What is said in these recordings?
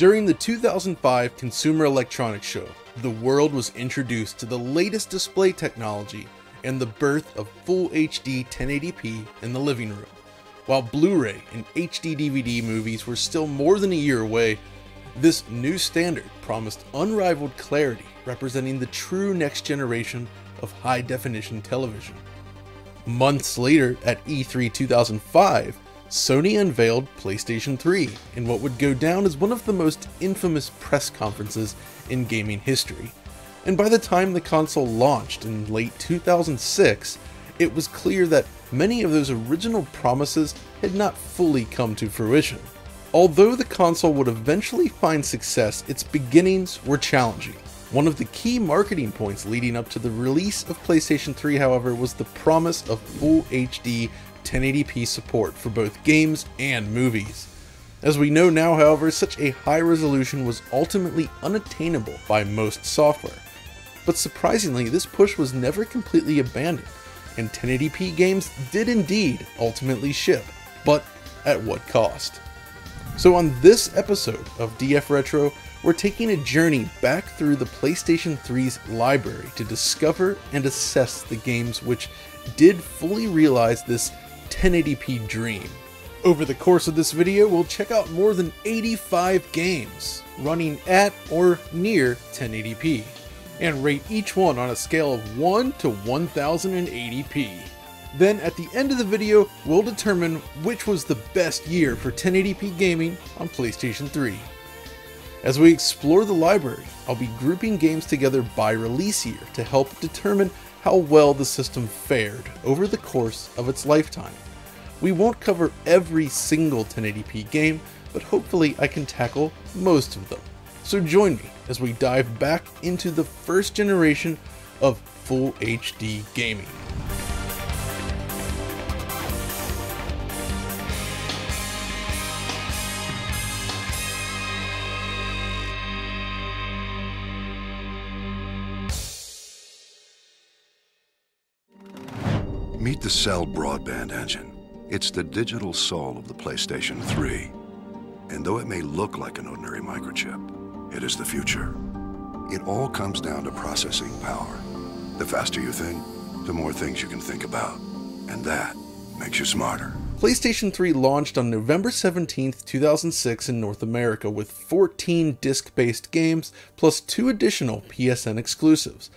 During the 2005 Consumer Electronics Show, the world was introduced to the latest display technology and the birth of Full HD 1080p in the living room. While Blu-ray and HD DVD movies were still more than a year away, this new standard promised unrivaled clarity representing the true next generation of high definition television. Months later, at E3 2005, Sony unveiled PlayStation 3 in what would go down as one of the most infamous press conferences in gaming history. And by the time the console launched in late 2006, it was clear that many of those original promises had not fully come to fruition. Although the console would eventually find success, its beginnings were challenging. One of the key marketing points leading up to the release of PlayStation 3, however, was the promise of full HD 1080p support for both games and movies. As we know now, however, such a high resolution was ultimately unattainable by most software. But surprisingly, this push was never completely abandoned, and 1080p games did indeed ultimately ship, but at what cost? So on this episode of DF Retro, we're taking a journey back through the PlayStation 3's library to discover and assess the games which did fully realize this 1080p dream. Over the course of this video, we'll check out more than 85 games running at or near 1080p, and rate each one on a scale of 1 to 1080p. Then at the end of the video, we'll determine which was the best year for 1080p gaming on PlayStation 3. As we explore the library, I'll be grouping games together by release year to help determine how well the system fared over the course of its lifetime. We won't cover every single 1080p game, but hopefully I can tackle most of them. So join me as we dive back into the first generation of Full HD gaming. The Cell Broadband Engine. It's the digital soul of the PlayStation 3. And though it may look like an ordinary microchip, it is the future. It all comes down to processing power. The faster you think, the more things you can think about. And that makes you smarter. PlayStation 3 launched on November 17, 2006 in North America with 14 disc-based games plus two additional PSN exclusives.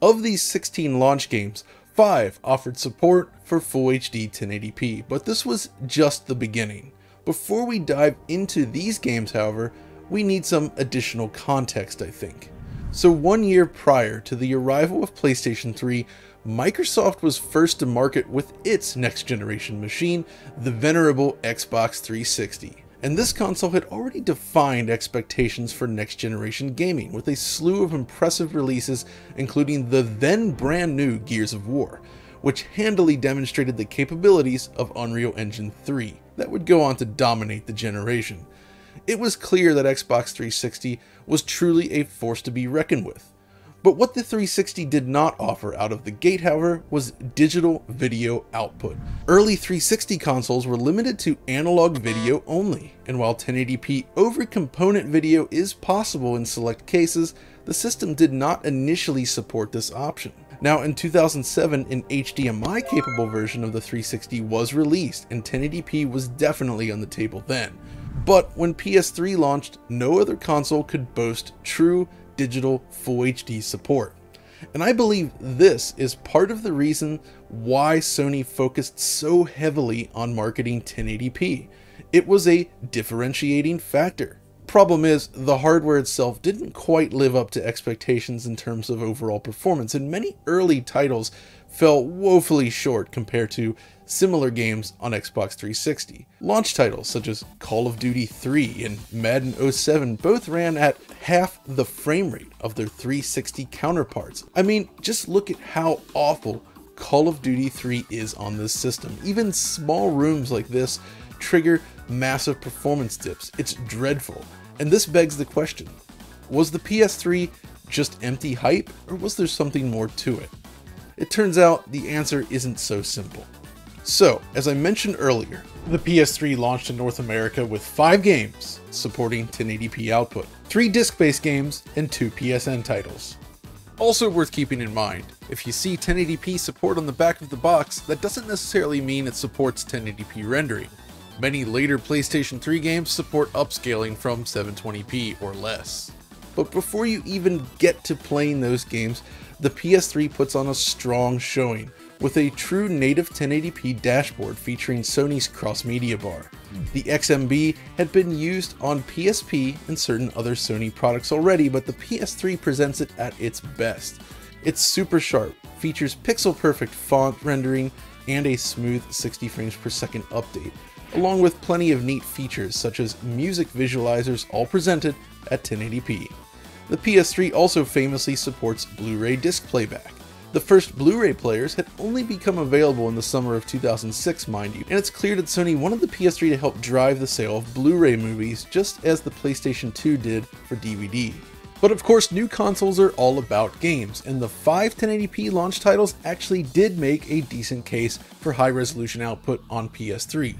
Of these 16 launch games, 5 offered support for Full HD 1080p, but this was just the beginning. Before we dive into these games, however, we need some additional context, I think. So one year prior to the arrival of PlayStation 3, Microsoft was first to market with its next generation machine, the venerable Xbox 360. And this console had already defined expectations for next generation gaming with a slew of impressive releases including the then brand new Gears of War, which handily demonstrated the capabilities of Unreal Engine 3 that would go on to dominate the generation. It was clear that Xbox 360 was truly a force to be reckoned with. But what the 360 did not offer out of the gate, however, was digital video output. Early 360 consoles were limited to analog video only, and while 1080p over component video is possible in select cases, the system did not initially support this option. Now in 2007, an HDMI capable version of the 360 was released, and 1080p was definitely on the table then. But when PS3 launched, no other console could boast true digital Full HD support. And I believe this is part of the reason why Sony focused so heavily on marketing 1080p. It was a differentiating factor. Problem is, the hardware itself didn't quite live up to expectations in terms of overall performance, and many early titles fell woefully short compared to similar games on Xbox 360. Launch titles such as Call of Duty 3 and Madden 07 both ran at half the frame rate of their 360 counterparts. I mean, just look at how awful Call of Duty 3 is on this system. Even small rooms like this trigger massive performance dips. It's dreadful. And this begs the question, was the PS3 just empty hype or was there something more to it? It turns out the answer isn't so simple. So, as I mentioned earlier, The PS3 launched in North America with 5 games supporting 1080p output, 3 disc-based games, and 2 PSN titles. Also worth keeping in mind, if you see 1080p support on the back of the box, that doesn't necessarily mean it supports 1080p rendering. Many later PlayStation 3 games support upscaling from 720p or less. But before you even get to playing those games, the PS3 puts on a strong showing, with a true native 1080p dashboard featuring Sony's cross media bar. Hmm. The XMB had been used on PSP and certain other Sony products already, but the PS3 presents it at its best. It's super sharp, features pixel perfect font rendering, and a smooth 60 frames per second update, along with plenty of neat features such as music visualizers all presented at 1080p. The PS3 also famously supports Blu-ray disc playback. The first Blu-ray players had only become available in the summer of 2006, mind you, and it's clear that Sony wanted the PS3 to help drive the sale of Blu-ray movies just as the PlayStation 2 did for DVD. But of course, new consoles are all about games, and the five 1080p launch titles actually did make a decent case for high resolution output on PS3.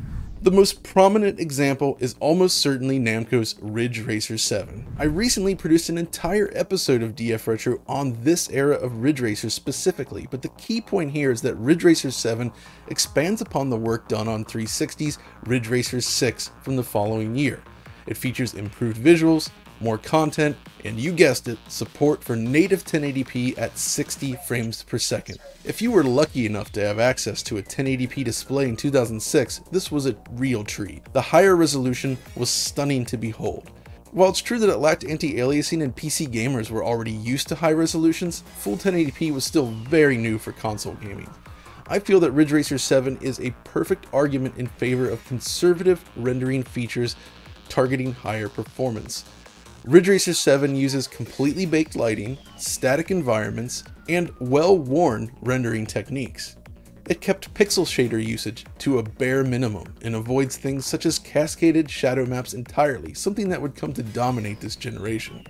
The most prominent example is almost certainly Namco's Ridge Racer 7. I recently produced an entire episode of DF Retro on this era of Ridge Racer specifically, but the key point here is that Ridge Racer 7 expands upon the work done on 360's Ridge Racer 6 from the following year. It features improved visuals, more content, and you guessed it, support for native 1080p at 60 frames per second. If you were lucky enough to have access to a 1080p display in 2006, this was a real treat. The higher resolution was stunning to behold. While it's true that it lacked anti-aliasing and PC gamers were already used to high resolutions, full 1080p was still very new for console gaming. I feel that Ridge Racer 7 is a perfect argument in favor of conservative rendering features targeting higher performance. Ridge Racer 7 uses completely baked lighting, static environments, and well-worn rendering techniques. It kept pixel shader usage to a bare minimum and avoids things such as cascaded shadow maps entirely, something that would come to dominate this generation.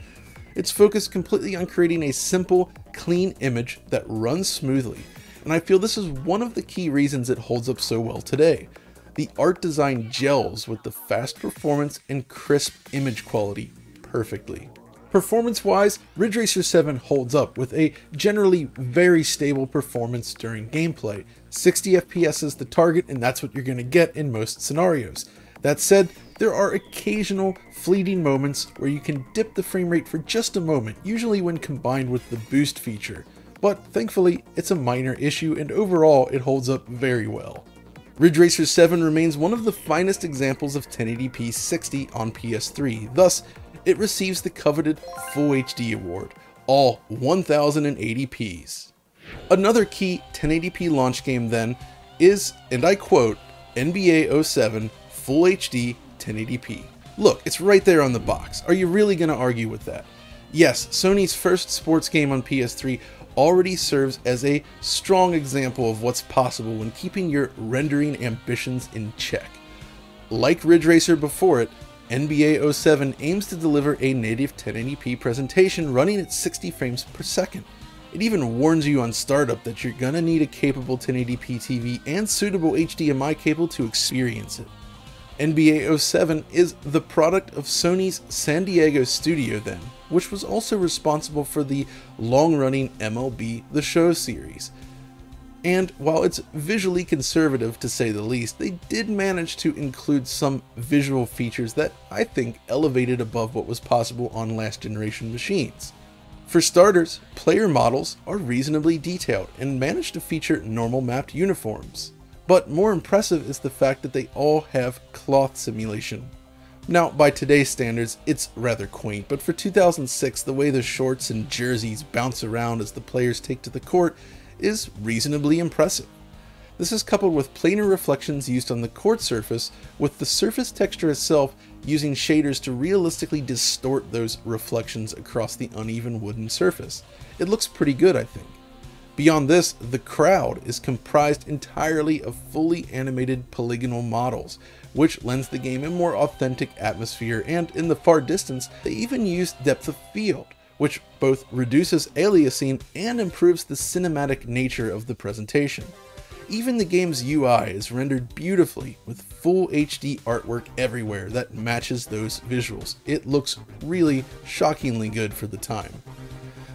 It's focused completely on creating a simple, clean image that runs smoothly, and I feel this is one of the key reasons it holds up so well today. The art design gels with the fast performance and crisp image quality perfectly. Performance-wise, Ridge Racer 7 holds up with a generally very stable performance during gameplay. 60 FPS is the target and that's what you're going to get in most scenarios. That said, there are occasional fleeting moments where you can dip the frame rate for just a moment, usually when combined with the boost feature. But thankfully, it's a minor issue and overall it holds up very well. Ridge Racer 7 remains one of the finest examples of 1080p 60 on PS3, thus it receives the coveted Full HD award, all 1080p's. Another key 1080p launch game then is, and I quote, NBA 07 Full HD 1080p. Look, it's right there on the box. Are you really going to argue with that? Yes, Sony's first sports game on PS3 already serves as a strong example of what's possible when keeping your rendering ambitions in check. Like Ridge Racer before it, NBA 07 aims to deliver a native 1080p presentation running at 60 frames per second. It even warns you on startup that you're gonna need a capable 1080p TV and suitable HDMI cable to experience it. NBA 07 is the product of Sony's San Diego studio then, which was also responsible for the long-running MLB The Show series, and while it's visually conservative to say the least, they did manage to include some visual features that I think elevated above what was possible on last generation machines. For starters, player models are reasonably detailed and manage to feature normal mapped uniforms. But more impressive is the fact that they all have cloth simulation. Now, by today's standards, it's rather quaint, but for 2006, the way the shorts and jerseys bounce around as the players take to the court is reasonably impressive. This is coupled with planar reflections used on the court surface, with the surface texture itself using shaders to realistically distort those reflections across the uneven wooden surface. It looks pretty good, I think. Beyond this, the crowd is comprised entirely of fully animated polygonal models, which lends the game a more authentic atmosphere, and in the far distance, they even use depth of field, which both reduces aliasing and improves the cinematic nature of the presentation. Even the game's UI is rendered beautifully with full HD artwork everywhere that matches those visuals. It looks really shockingly good for the time.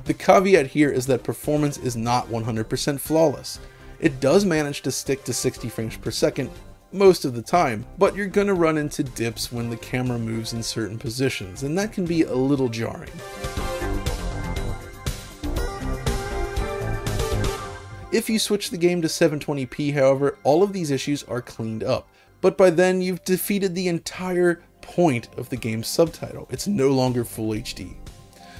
The caveat here is that performance is not 100% flawless. It does manage to stick to 60 frames per second most of the time, but you're gonna run into dips when the camera moves in certain positions, and that can be a little jarring. If you switch the game to 720p, however, all of these issues are cleaned up. But by then, you've defeated the entire point of the game's subtitle. It's no longer full HD.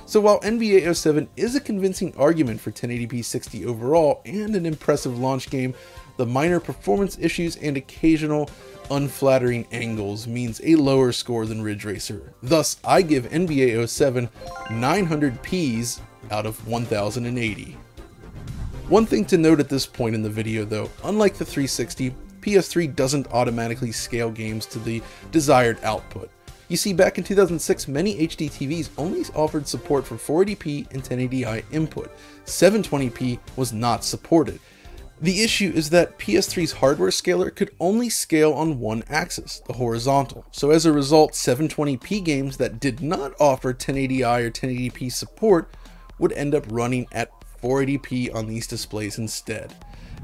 So while NBA 07 is a convincing argument for 1080p 60 overall and an impressive launch game, the minor performance issues and occasional unflattering angles means a lower score than Ridge Racer. Thus, I give NBA 07 900 Ps out of 1080. One thing to note at this point in the video though, unlike the 360, PS3 doesn't automatically scale games to the desired output. You see, back in 2006, many HD TVs only offered support for 480p and 1080i input. 720p was not supported. The issue is that PS3's hardware scaler could only scale on one axis, the horizontal. So as a result, 720p games that did not offer 1080i or 1080p support would end up running at 480p on these displays instead.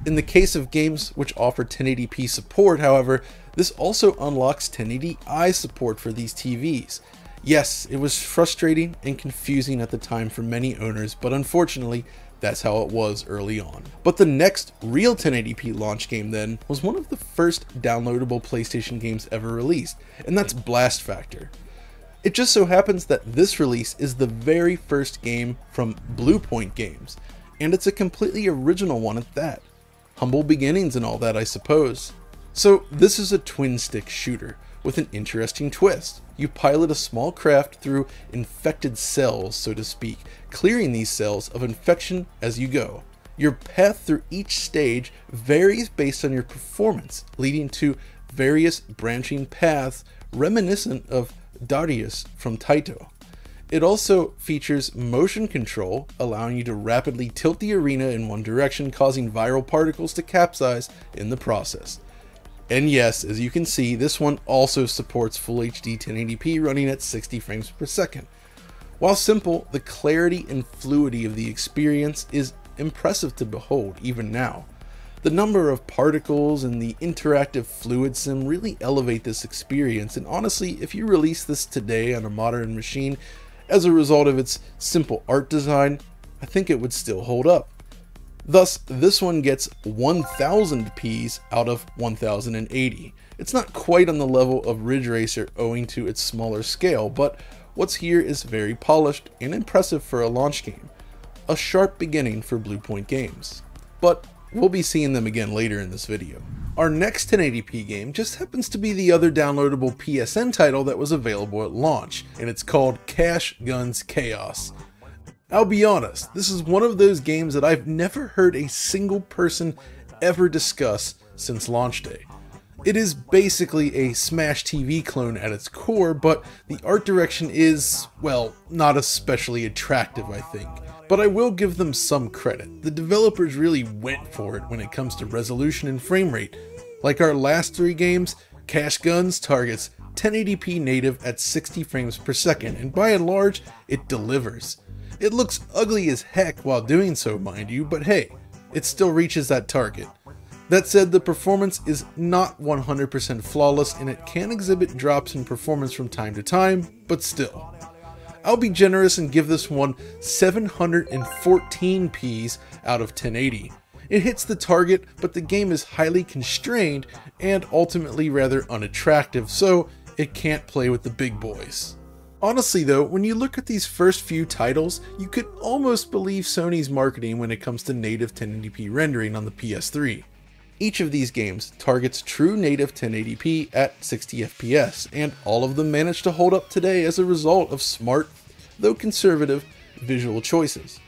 In the case of games which offer 1080p support, however, this also unlocks 1080i support for these TVs. Yes, it was frustrating and confusing at the time for many owners, but unfortunately, that's how it was early on. But the next real 1080p launch game then was one of the first downloadable PlayStation games ever released, and that's Blast Factor. It just so happens that this release is the very first game from Bluepoint Games, and it's a completely original one at that. Humble beginnings and all that, I suppose. So, this is a twin stick shooter with an interesting twist. You pilot a small craft through infected cells, so to speak, clearing these cells of infection as you go. Your path through each stage varies based on your performance, leading to various branching paths reminiscent of Darius from Taito. It also features motion control, allowing you to rapidly tilt the arena in one direction, causing viral particles to capsize in the process. And yes, as you can see, this one also supports Full HD 1080p running at 60 frames per second. While simple, the clarity and fluidity of the experience is impressive to behold even now. The number of particles and the interactive fluid sim really elevate this experience, and honestly, if you release this today on a modern machine, as a result of its simple art design, I think it would still hold up. Thus, this one gets 1000 Ps out of 1080. It's not quite on the level of Ridge Racer owing to its smaller scale, but what's here is very polished and impressive for a launch game. A sharp beginning for Bluepoint Games. But We'll be seeing them again later in this video. Our next 1080p game just happens to be the other downloadable PSN title that was available at launch, and it's called Cash Guns Chaos. I'll be honest, this is one of those games that I've never heard a single person ever discuss since launch day. It is basically a Smash TV clone at its core, but the art direction is, well, not especially attractive, I think but I will give them some credit. The developers really went for it when it comes to resolution and frame rate. Like our last three games, Cash Guns targets 1080p native at 60 frames per second, and by and large, it delivers. It looks ugly as heck while doing so, mind you, but hey, it still reaches that target. That said, the performance is not 100% flawless and it can exhibit drops in performance from time to time, but still. I'll be generous and give this one 714 Ps out of 1080. It hits the target, but the game is highly constrained and ultimately rather unattractive, so it can't play with the big boys. Honestly though, when you look at these first few titles, you could almost believe Sony's marketing when it comes to native 1080p rendering on the PS3. Each of these games targets true native 1080p at 60 FPS, and all of them manage to hold up today as a result of smart, though conservative, visual choices.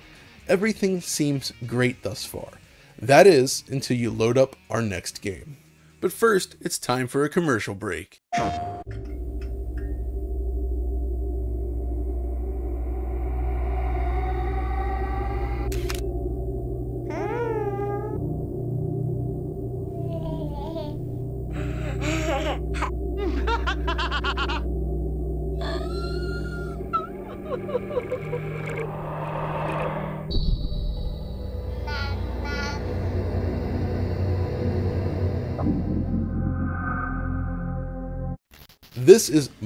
Everything seems great thus far. That is, until you load up our next game. But first, it's time for a commercial break.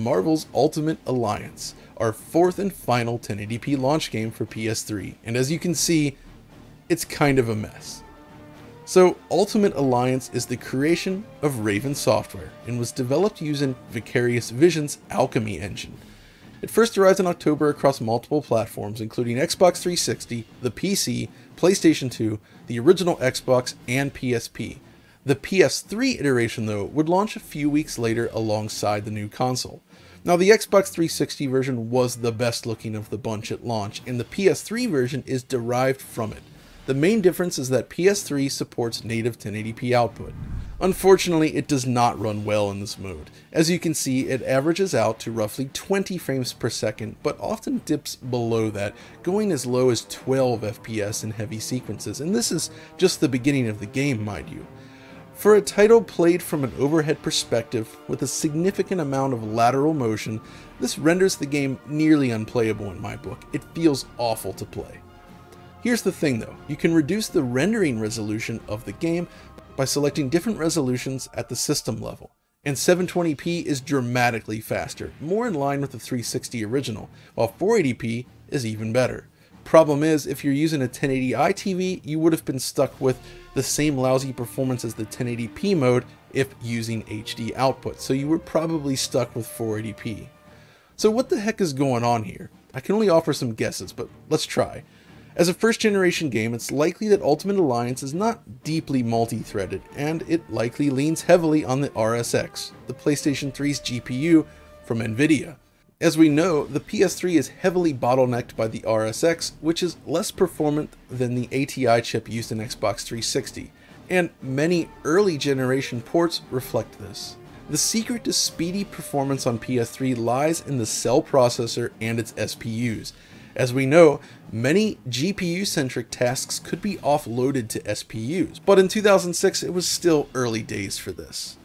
Marvel's Ultimate Alliance, our fourth and final 1080p launch game for PS3, and as you can see, it's kind of a mess. So, Ultimate Alliance is the creation of Raven Software and was developed using Vicarious Vision's Alchemy engine. It first arrived in October across multiple platforms, including Xbox 360, the PC, PlayStation 2, the original Xbox, and PSP. The PS3 iteration, though, would launch a few weeks later alongside the new console. Now, the Xbox 360 version was the best looking of the bunch at launch, and the PS3 version is derived from it. The main difference is that PS3 supports native 1080p output. Unfortunately, it does not run well in this mode. As you can see, it averages out to roughly 20 frames per second, but often dips below that, going as low as 12 FPS in heavy sequences, and this is just the beginning of the game, mind you. For a title played from an overhead perspective with a significant amount of lateral motion, this renders the game nearly unplayable in my book. It feels awful to play. Here's the thing though, you can reduce the rendering resolution of the game by selecting different resolutions at the system level. And 720p is dramatically faster, more in line with the 360 original, while 480p is even better. Problem is, if you're using a 1080i TV, you would have been stuck with the same lousy performance as the 1080p mode if using HD output, so you were probably stuck with 480p. So what the heck is going on here? I can only offer some guesses, but let's try. As a first generation game, it's likely that Ultimate Alliance is not deeply multi-threaded, and it likely leans heavily on the RSX, the PlayStation 3's GPU from Nvidia. As we know, the PS3 is heavily bottlenecked by the RSX, which is less performant than the ATI chip used in Xbox 360, and many early generation ports reflect this. The secret to speedy performance on PS3 lies in the cell processor and its SPUs. As we know, many GPU centric tasks could be offloaded to SPUs, but in 2006 it was still early days for this.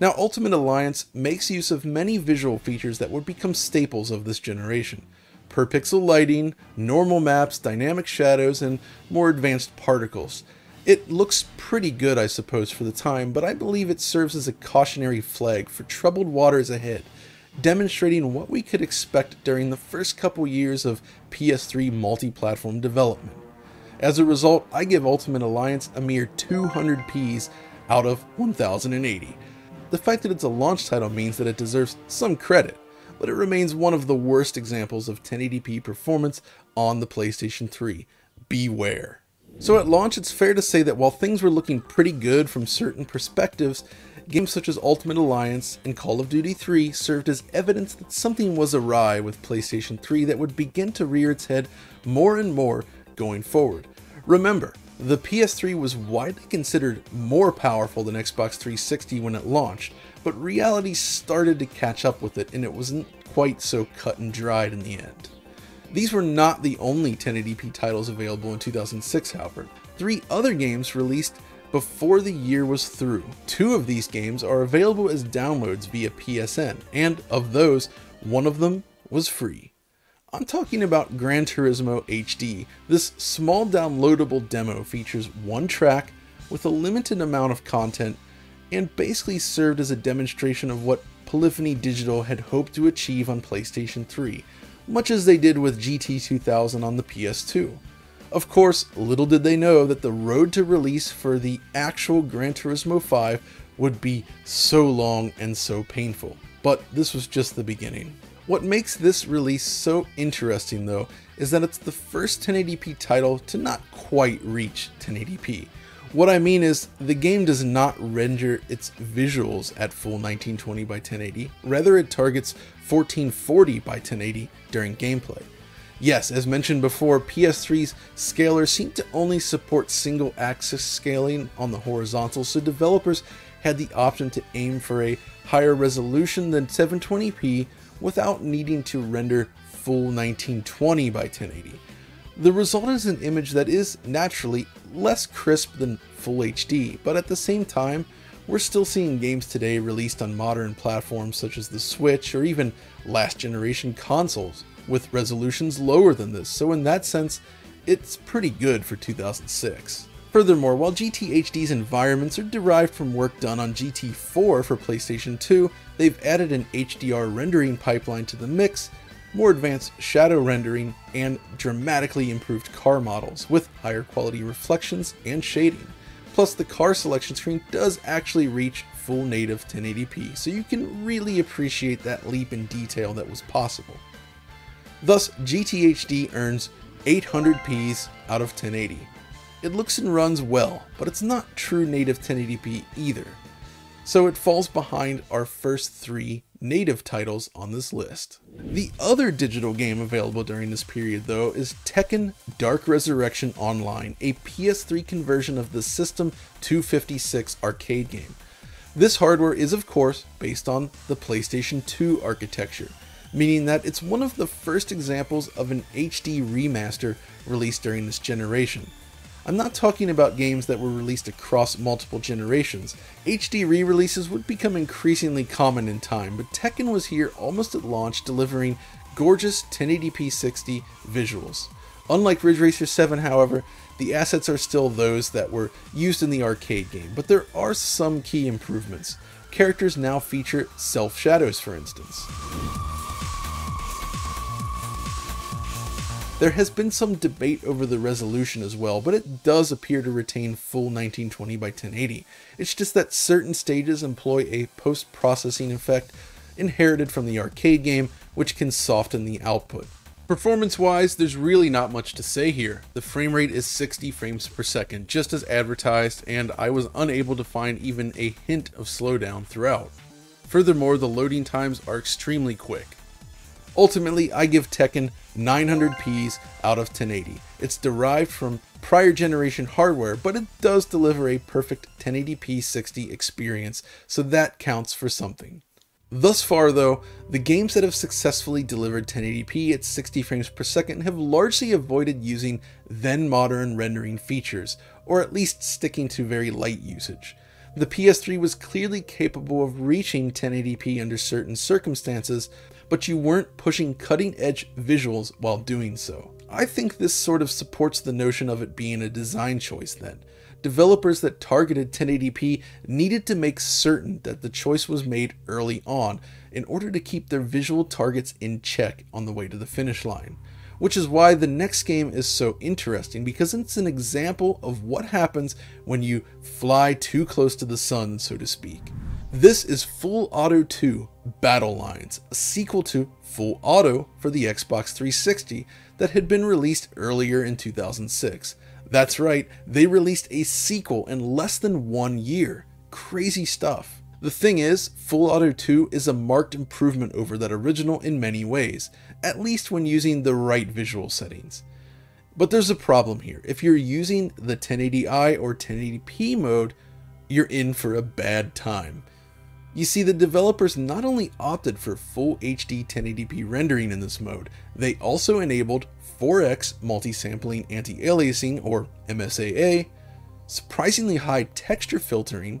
Now, Ultimate Alliance makes use of many visual features that would become staples of this generation. Per pixel lighting, normal maps, dynamic shadows, and more advanced particles. It looks pretty good, I suppose, for the time, but I believe it serves as a cautionary flag for troubled waters ahead, demonstrating what we could expect during the first couple years of PS3 multi-platform development. As a result, I give Ultimate Alliance a mere 200 Ps out of 1080. The fact that it's a launch title means that it deserves some credit, but it remains one of the worst examples of 1080p performance on the PlayStation 3. Beware. So at launch, it's fair to say that while things were looking pretty good from certain perspectives, games such as Ultimate Alliance and Call of Duty 3 served as evidence that something was awry with PlayStation 3 that would begin to rear its head more and more going forward. Remember, the PS3 was widely considered more powerful than Xbox 360 when it launched, but reality started to catch up with it and it wasn't quite so cut and dried in the end. These were not the only 1080p titles available in 2006, however. Three other games released before the year was through. Two of these games are available as downloads via PSN, and of those, one of them was free. I'm talking about Gran Turismo HD. This small downloadable demo features one track with a limited amount of content and basically served as a demonstration of what Polyphony Digital had hoped to achieve on PlayStation 3, much as they did with GT 2000 on the PS2. Of course, little did they know that the road to release for the actual Gran Turismo 5 would be so long and so painful, but this was just the beginning. What makes this release so interesting though is that it's the first 1080p title to not quite reach 1080p. What I mean is, the game does not render its visuals at full 1920 by 1080, rather it targets 1440 by 1080 during gameplay. Yes, as mentioned before, PS3's scalers seem to only support single axis scaling on the horizontal, so developers had the option to aim for a higher resolution than 720p without needing to render full 1920 by 1080. The result is an image that is naturally less crisp than Full HD, but at the same time we're still seeing games today released on modern platforms such as the Switch or even last generation consoles with resolutions lower than this, so in that sense, it's pretty good for 2006. Furthermore, while GTHD's environments are derived from work done on GT4 for PlayStation 2, they've added an HDR rendering pipeline to the mix, more advanced shadow rendering, and dramatically improved car models with higher quality reflections and shading. Plus, the car selection screen does actually reach full native 1080p, so you can really appreciate that leap in detail that was possible. Thus, GTHD earns 800p's out of 1080. It looks and runs well, but it's not true native 1080p either, so it falls behind our first three native titles on this list. The other digital game available during this period though is Tekken Dark Resurrection Online, a PS3 conversion of the System 256 arcade game. This hardware is of course based on the PlayStation 2 architecture, meaning that it's one of the first examples of an HD remaster released during this generation. I'm not talking about games that were released across multiple generations. HD re-releases would become increasingly common in time, but Tekken was here almost at launch delivering gorgeous 1080p 60 visuals. Unlike Ridge Racer 7, however, the assets are still those that were used in the arcade game, but there are some key improvements. Characters now feature self-shadows, for instance. There has been some debate over the resolution as well, but it does appear to retain full 1920 by 1080. It's just that certain stages employ a post-processing effect inherited from the arcade game, which can soften the output. Performance-wise, there's really not much to say here. The frame rate is 60 frames per second, just as advertised, and I was unable to find even a hint of slowdown throughout. Furthermore, the loading times are extremely quick. Ultimately, I give Tekken 900p's out of 1080. It's derived from prior generation hardware, but it does deliver a perfect 1080p 60 experience, so that counts for something. Thus far though, the games that have successfully delivered 1080p at 60 frames per second have largely avoided using then modern rendering features, or at least sticking to very light usage. The PS3 was clearly capable of reaching 1080p under certain circumstances, but you weren't pushing cutting edge visuals while doing so. I think this sort of supports the notion of it being a design choice then. Developers that targeted 1080p needed to make certain that the choice was made early on in order to keep their visual targets in check on the way to the finish line. Which is why the next game is so interesting because it's an example of what happens when you fly too close to the sun, so to speak. This is Full Auto 2 Battle Lines, a sequel to Full Auto for the Xbox 360 that had been released earlier in 2006. That's right, they released a sequel in less than one year. Crazy stuff. The thing is, Full Auto 2 is a marked improvement over that original in many ways, at least when using the right visual settings. But there's a problem here. If you're using the 1080i or 1080p mode, you're in for a bad time. You see, the developers not only opted for full HD 1080p rendering in this mode, they also enabled 4x multi-sampling anti-aliasing, or MSAA, surprisingly high texture filtering,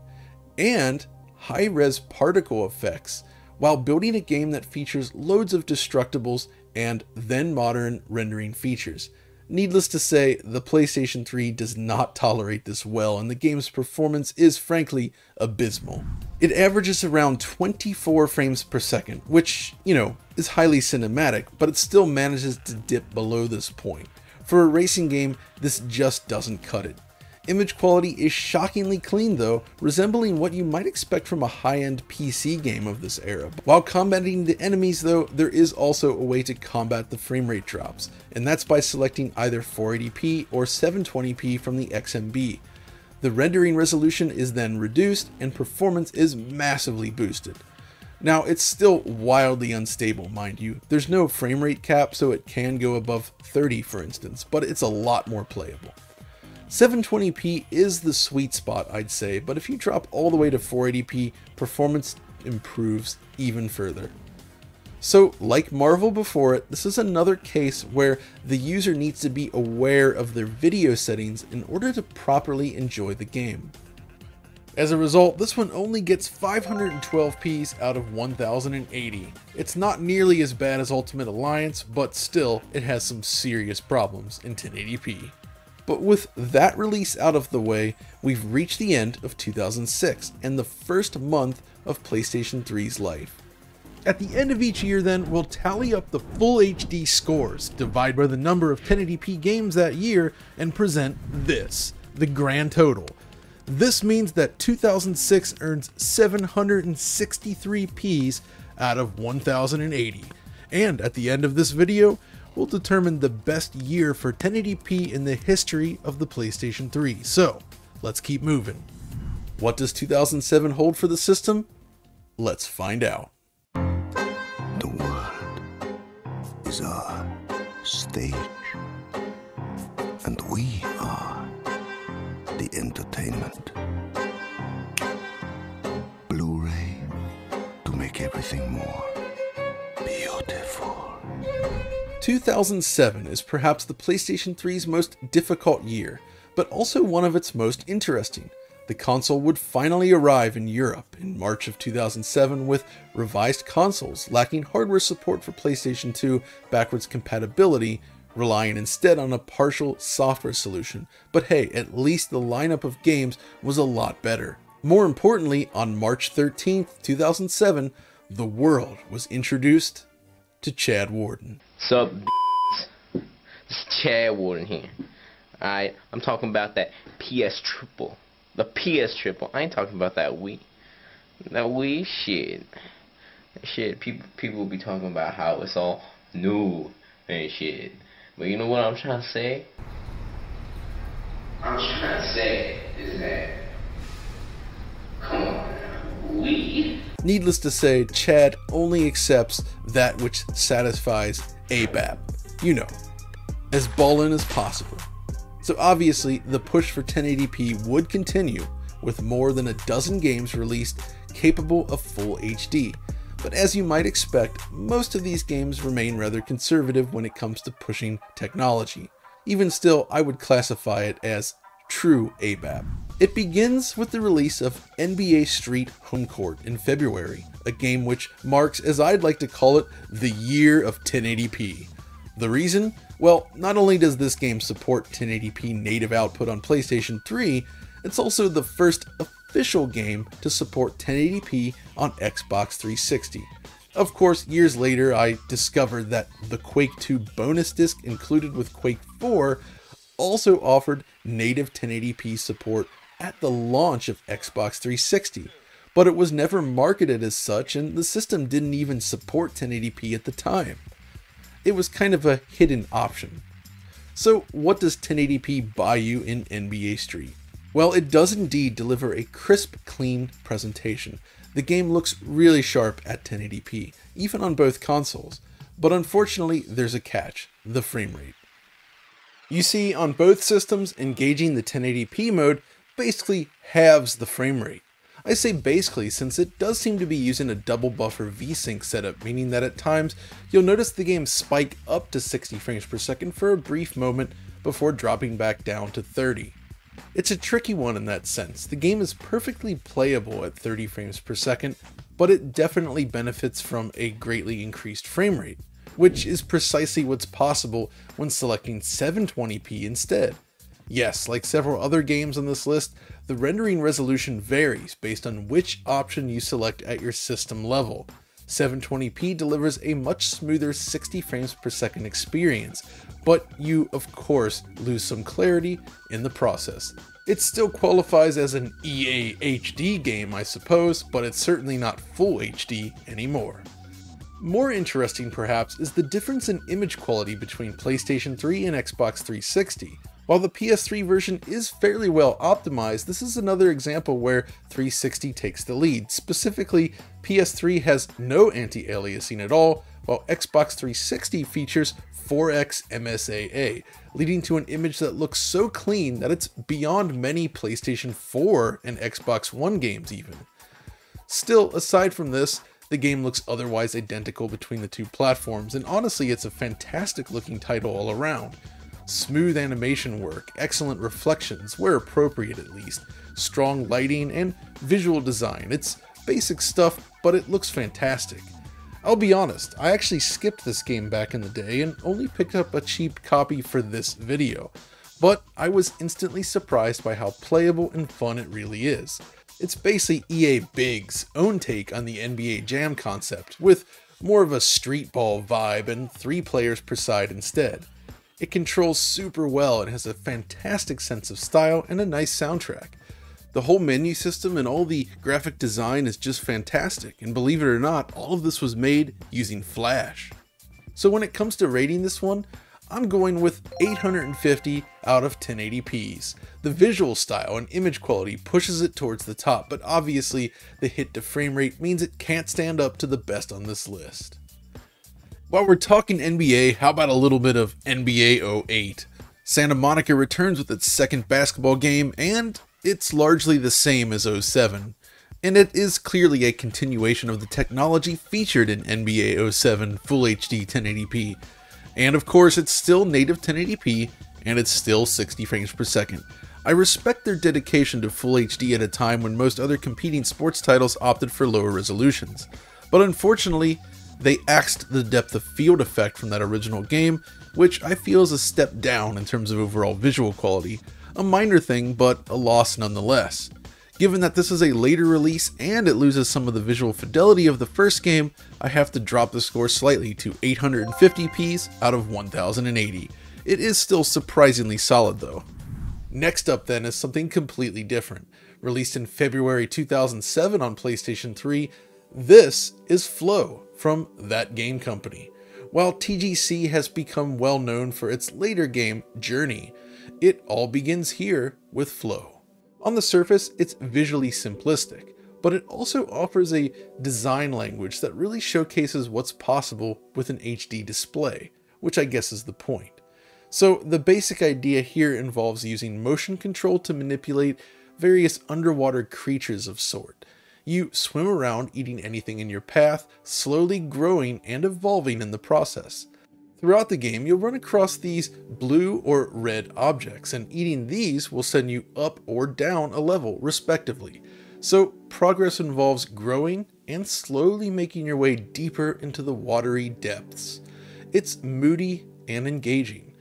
and high-res particle effects, while building a game that features loads of destructibles and then modern rendering features. Needless to say, the PlayStation 3 does not tolerate this well, and the game's performance is frankly abysmal. It averages around 24 frames per second, which, you know, is highly cinematic, but it still manages to dip below this point. For a racing game, this just doesn't cut it. Image quality is shockingly clean though, resembling what you might expect from a high-end PC game of this era. While combating the enemies though, there is also a way to combat the frame rate drops, and that's by selecting either 480p or 720p from the XMB. The rendering resolution is then reduced and performance is massively boosted. Now, it's still wildly unstable, mind you. There's no frame rate cap, so it can go above 30 for instance, but it's a lot more playable. 720p is the sweet spot, I'd say, but if you drop all the way to 480p, performance improves even further. So, like Marvel before it, this is another case where the user needs to be aware of their video settings in order to properly enjoy the game. As a result, this one only gets 512p's out of 1080. It's not nearly as bad as Ultimate Alliance, but still, it has some serious problems in 1080p. But with that release out of the way, we've reached the end of 2006 and the first month of PlayStation 3's life. At the end of each year then, we'll tally up the full HD scores, divide by the number of 1080p games that year, and present this, the grand total. This means that 2006 earns 763 Ps out of 1080. And at the end of this video, we'll determine the best year for 1080p in the history of the PlayStation 3. So, let's keep moving. What does 2007 hold for the system? Let's find out. The world is our stage, and we are the entertainment. Blu-ray to make everything more 2007 is perhaps the PlayStation 3's most difficult year, but also one of its most interesting. The console would finally arrive in Europe in March of 2007 with revised consoles lacking hardware support for PlayStation 2 backwards compatibility, relying instead on a partial software solution. But hey, at least the lineup of games was a lot better. More importantly, on March 13th, 2007, the world was introduced to Chad Warden. Sup, it's Chad Warden here. Alright, I'm talking about that PS Triple. The PS Triple. I ain't talking about that Wii. That Wii shit. Shit, people people will be talking about how it's all new and shit. But you know what I'm trying to say? I'm trying to say is that come on now, Wii. Needless to say, Chad only accepts that which satisfies ABAP. You know, as ballin' as possible. So obviously, the push for 1080p would continue, with more than a dozen games released capable of full HD. But as you might expect, most of these games remain rather conservative when it comes to pushing technology. Even still, I would classify it as true ABAP. It begins with the release of NBA Street Home Court in February, a game which marks, as I'd like to call it, the year of 1080p. The reason? Well, not only does this game support 1080p native output on PlayStation 3, it's also the first official game to support 1080p on Xbox 360. Of course, years later, I discovered that the Quake 2 bonus disc included with Quake 4 also offered native 1080p support at the launch of Xbox 360, but it was never marketed as such and the system didn't even support 1080p at the time it was kind of a hidden option. So, what does 1080p buy you in NBA Street? Well, it does indeed deliver a crisp, clean presentation. The game looks really sharp at 1080p, even on both consoles. But unfortunately, there's a catch the frame rate. You see, on both systems, engaging the 1080p mode basically halves the frame rate. I say basically since it does seem to be using a double buffer VSync setup, meaning that at times you'll notice the game spike up to 60 frames per second for a brief moment before dropping back down to 30. It's a tricky one in that sense. The game is perfectly playable at 30 frames per second, but it definitely benefits from a greatly increased frame rate, which is precisely what's possible when selecting 720p instead. Yes, like several other games on this list, the rendering resolution varies based on which option you select at your system level. 720p delivers a much smoother 60 frames per second experience, but you of course lose some clarity in the process. It still qualifies as an EA HD game I suppose, but it's certainly not full HD anymore. More interesting perhaps is the difference in image quality between PlayStation 3 and Xbox 360. While the PS3 version is fairly well optimized, this is another example where 360 takes the lead. Specifically, PS3 has no anti-aliasing at all, while Xbox 360 features 4x MSAA, leading to an image that looks so clean that it's beyond many PlayStation 4 and Xbox One games even. Still, aside from this, the game looks otherwise identical between the two platforms, and honestly it's a fantastic looking title all around smooth animation work, excellent reflections, where appropriate at least, strong lighting, and visual design. It's basic stuff, but it looks fantastic. I'll be honest, I actually skipped this game back in the day and only picked up a cheap copy for this video, but I was instantly surprised by how playable and fun it really is. It's basically EA Big's own take on the NBA Jam concept, with more of a street ball vibe and three players per side instead. It controls super well and has a fantastic sense of style and a nice soundtrack. The whole menu system and all the graphic design is just fantastic, and believe it or not, all of this was made using Flash. So when it comes to rating this one, I'm going with 850 out of 1080p's. The visual style and image quality pushes it towards the top, but obviously the hit to frame rate means it can't stand up to the best on this list. While we're talking NBA, how about a little bit of NBA 08? Santa Monica returns with its second basketball game, and it's largely the same as 07. And it is clearly a continuation of the technology featured in NBA 07 Full HD 1080p. And of course, it's still native 1080p, and it's still 60 frames per second. I respect their dedication to Full HD at a time when most other competing sports titles opted for lower resolutions. But unfortunately, they axed the depth of field effect from that original game, which I feel is a step down in terms of overall visual quality. A minor thing, but a loss nonetheless. Given that this is a later release and it loses some of the visual fidelity of the first game, I have to drop the score slightly to 850p's out of 1080. It is still surprisingly solid though. Next up then is something completely different. Released in February 2007 on PlayStation 3, this is Flow from that game company. While TGC has become well known for its later game, Journey, it all begins here with Flow. On the surface, it's visually simplistic, but it also offers a design language that really showcases what's possible with an HD display, which I guess is the point. So the basic idea here involves using motion control to manipulate various underwater creatures of sort, you swim around eating anything in your path, slowly growing and evolving in the process. Throughout the game, you'll run across these blue or red objects, and eating these will send you up or down a level, respectively. So, progress involves growing and slowly making your way deeper into the watery depths. It's moody and engaging.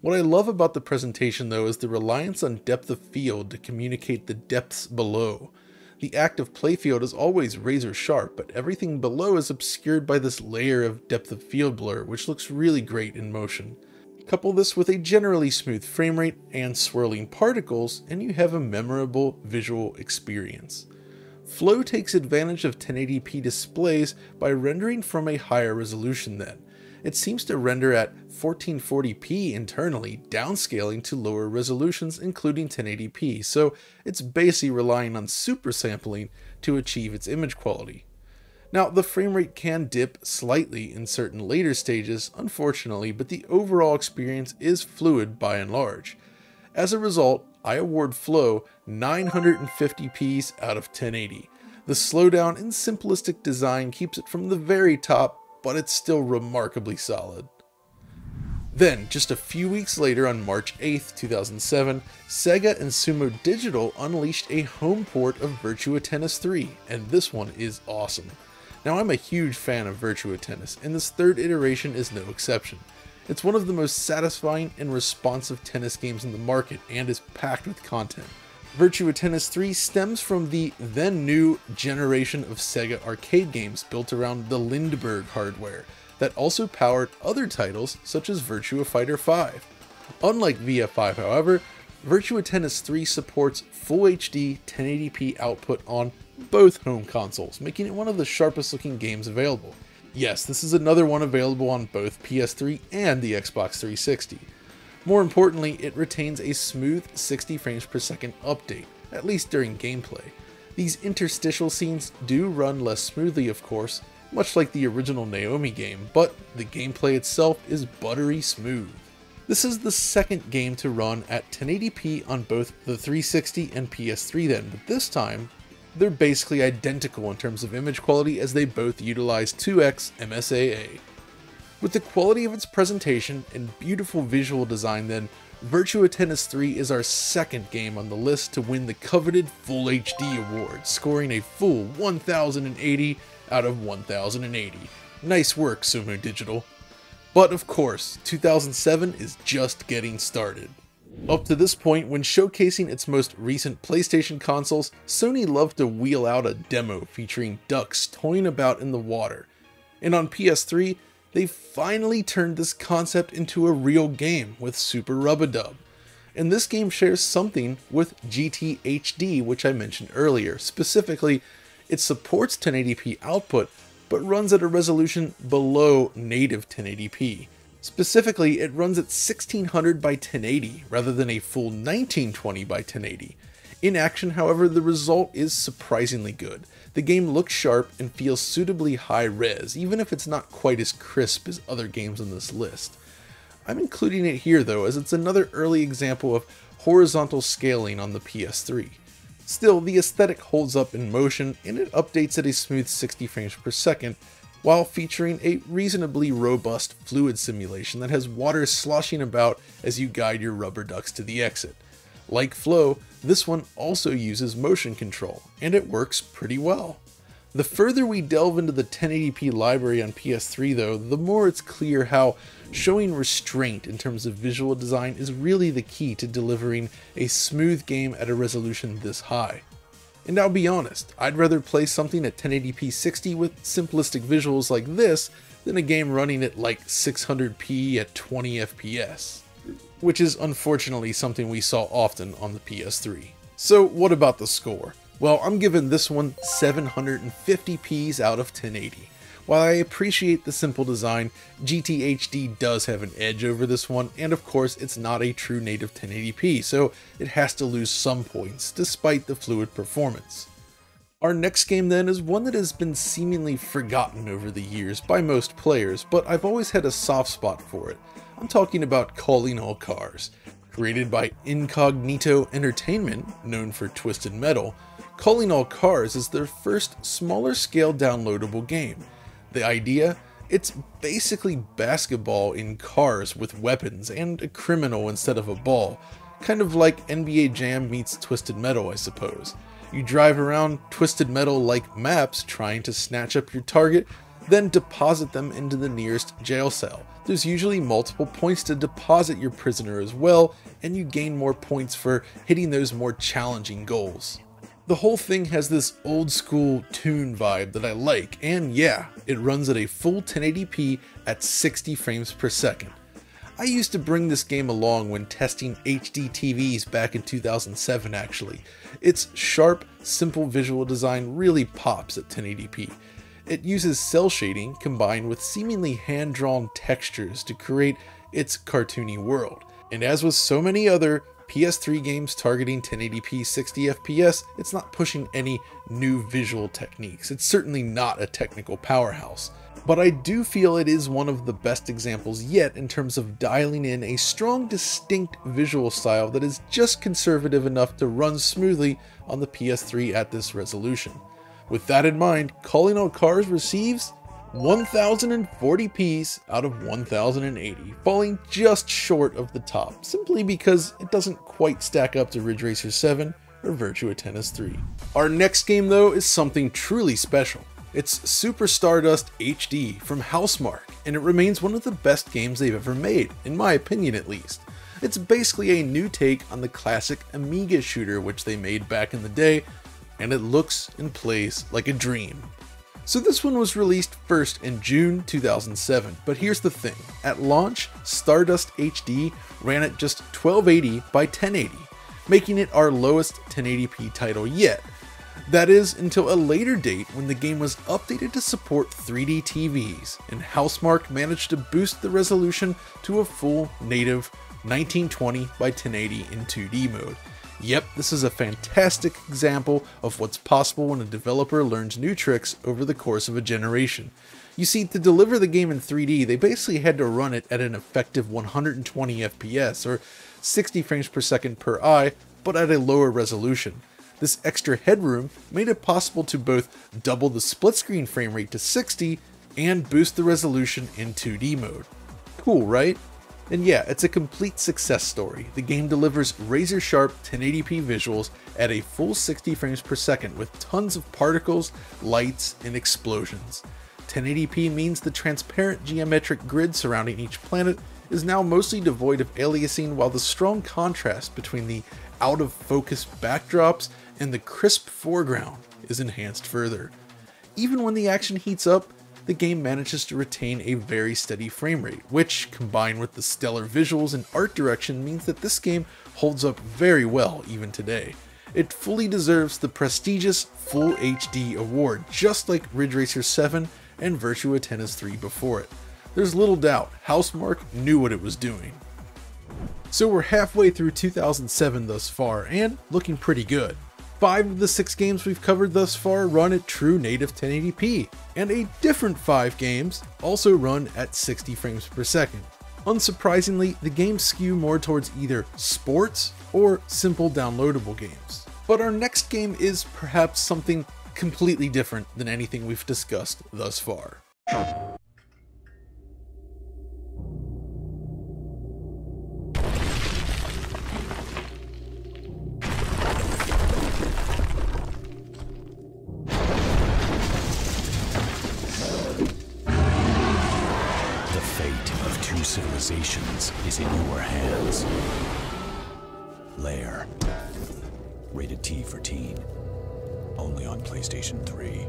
What I love about the presentation, though, is the reliance on depth of field to communicate the depths below. The active playfield is always razor sharp, but everything below is obscured by this layer of depth of field blur, which looks really great in motion. Couple this with a generally smooth frame rate and swirling particles, and you have a memorable visual experience. Flow takes advantage of 1080p displays by rendering from a higher resolution then, it seems to render at 1440p internally, downscaling to lower resolutions including 1080p, so it's basically relying on super sampling to achieve its image quality. Now, the frame rate can dip slightly in certain later stages, unfortunately, but the overall experience is fluid by and large. As a result, I award Flow 950p's out of 1080. The slowdown and simplistic design keeps it from the very top but it's still remarkably solid. Then, just a few weeks later on March 8, 2007, Sega and Sumo Digital unleashed a home port of Virtua Tennis 3, and this one is awesome. Now I'm a huge fan of Virtua Tennis, and this third iteration is no exception. It's one of the most satisfying and responsive tennis games in the market and is packed with content. Virtua Tennis 3 stems from the then new generation of Sega arcade games built around the Lindbergh hardware that also powered other titles such as Virtua Fighter 5. Unlike VF5 however, Virtua Tennis 3 supports Full HD 1080p output on both home consoles, making it one of the sharpest looking games available. Yes, this is another one available on both PS3 and the Xbox 360. More importantly, it retains a smooth 60 frames per second update, at least during gameplay. These interstitial scenes do run less smoothly of course, much like the original Naomi game, but the gameplay itself is buttery smooth. This is the second game to run at 1080p on both the 360 and PS3 then, but this time, they're basically identical in terms of image quality as they both utilize 2x MSAA. With the quality of its presentation and beautiful visual design then, Virtua Tennis 3 is our second game on the list to win the coveted Full HD award, scoring a full 1080 out of 1080. Nice work, Sumo Digital. But of course, 2007 is just getting started. Up to this point, when showcasing its most recent PlayStation consoles, Sony loved to wheel out a demo featuring ducks toying about in the water. And on PS3, they finally turned this concept into a real game with Super Rub-a-Dub. And this game shares something with GTHD, which I mentioned earlier. Specifically, it supports 1080p output, but runs at a resolution below native 1080p. Specifically, it runs at 1600 by 1080 rather than a full 1920 by 1080. In action, however, the result is surprisingly good. The game looks sharp and feels suitably high res, even if it's not quite as crisp as other games on this list. I'm including it here though, as it's another early example of horizontal scaling on the PS3. Still, the aesthetic holds up in motion and it updates at a smooth 60 frames per second, while featuring a reasonably robust fluid simulation that has water sloshing about as you guide your rubber ducks to the exit. Like Flow, this one also uses motion control, and it works pretty well. The further we delve into the 1080p library on PS3 though, the more it's clear how showing restraint in terms of visual design is really the key to delivering a smooth game at a resolution this high. And I'll be honest, I'd rather play something at 1080p 60 with simplistic visuals like this than a game running at like 600p at 20 FPS. Which is unfortunately something we saw often on the PS3. So what about the score? Well, I'm giving this one 750 Ps out of 1080. While I appreciate the simple design, GTHD does have an edge over this one, and of course it's not a true native 1080p, so it has to lose some points, despite the fluid performance. Our next game then is one that has been seemingly forgotten over the years by most players, but I've always had a soft spot for it. I'm talking about Calling All Cars. Created by Incognito Entertainment, known for Twisted Metal, Calling All Cars is their first smaller scale downloadable game. The idea? It's basically basketball in cars with weapons and a criminal instead of a ball. Kind of like NBA Jam meets Twisted Metal, I suppose. You drive around Twisted Metal like maps trying to snatch up your target, then deposit them into the nearest jail cell. There's usually multiple points to deposit your prisoner as well, and you gain more points for hitting those more challenging goals. The whole thing has this old school tune vibe that I like, and yeah, it runs at a full 1080p at 60 frames per second. I used to bring this game along when testing HD TVs back in 2007 actually. Its sharp, simple visual design really pops at 1080p. It uses cel shading combined with seemingly hand-drawn textures to create its cartoony world. And as with so many other PS3 games targeting 1080p 60 FPS, it's not pushing any new visual techniques. It's certainly not a technical powerhouse. But I do feel it is one of the best examples yet in terms of dialing in a strong, distinct visual style that is just conservative enough to run smoothly on the PS3 at this resolution. With that in mind, Calling All Cars receives 1040 Ps out of 1080, falling just short of the top, simply because it doesn't quite stack up to Ridge Racer 7 or Virtua Tennis 3. Our next game though is something truly special. It's Super Stardust HD from Housemarque, and it remains one of the best games they've ever made, in my opinion at least. It's basically a new take on the classic Amiga shooter which they made back in the day, and it looks and plays like a dream. So this one was released first in June 2007, but here's the thing. At launch, Stardust HD ran at just 1280 by 1080, making it our lowest 1080p title yet. That is until a later date when the game was updated to support 3D TVs, and Housemarque managed to boost the resolution to a full native 1920 by 1080 in 2D mode, Yep, this is a fantastic example of what's possible when a developer learns new tricks over the course of a generation. You see, to deliver the game in 3D, they basically had to run it at an effective 120 FPS, or 60 frames per second per eye, but at a lower resolution. This extra headroom made it possible to both double the split screen frame rate to 60 and boost the resolution in 2D mode. Cool, right? And yeah, it's a complete success story. The game delivers razor sharp 1080p visuals at a full 60 frames per second with tons of particles, lights, and explosions. 1080p means the transparent geometric grid surrounding each planet is now mostly devoid of aliasing while the strong contrast between the out of focus backdrops and the crisp foreground is enhanced further. Even when the action heats up, the game manages to retain a very steady frame rate, which, combined with the stellar visuals and art direction, means that this game holds up very well even today. It fully deserves the prestigious Full HD award, just like Ridge Racer 7 and Virtua Tennis 3 before it. There's little doubt, Housemarque knew what it was doing. So we're halfway through 2007 thus far, and looking pretty good. Five of the six games we've covered thus far run at true native 1080p, and a different five games also run at 60 frames per second. Unsurprisingly, the games skew more towards either sports or simple downloadable games. But our next game is perhaps something completely different than anything we've discussed thus far. Is in your hands. Lair. Rated T for teen. Only on PlayStation 3.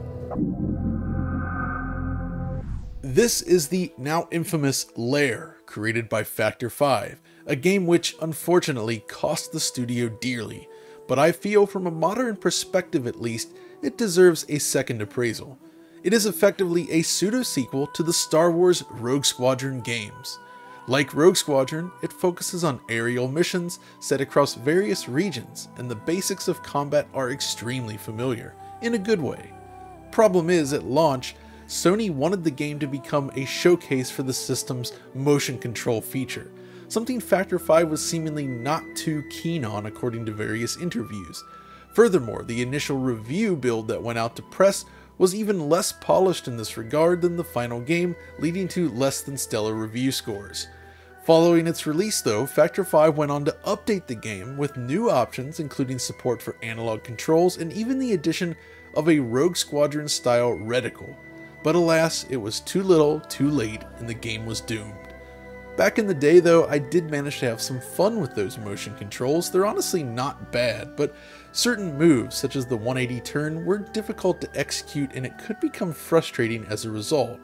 This is the now infamous Lair, created by Factor 5, a game which unfortunately cost the studio dearly, but I feel from a modern perspective at least, it deserves a second appraisal. It is effectively a pseudo-sequel to the Star Wars Rogue Squadron games. Like Rogue Squadron, it focuses on aerial missions set across various regions, and the basics of combat are extremely familiar, in a good way. Problem is, at launch, Sony wanted the game to become a showcase for the system's motion control feature, something Factor 5 was seemingly not too keen on according to various interviews. Furthermore, the initial review build that went out to press was even less polished in this regard than the final game, leading to less than stellar review scores. Following its release though, Factor 5 went on to update the game with new options including support for analog controls and even the addition of a Rogue Squadron style reticle. But alas, it was too little, too late, and the game was doomed. Back in the day though, I did manage to have some fun with those motion controls. They're honestly not bad, but certain moves, such as the 180 turn, were difficult to execute and it could become frustrating as a result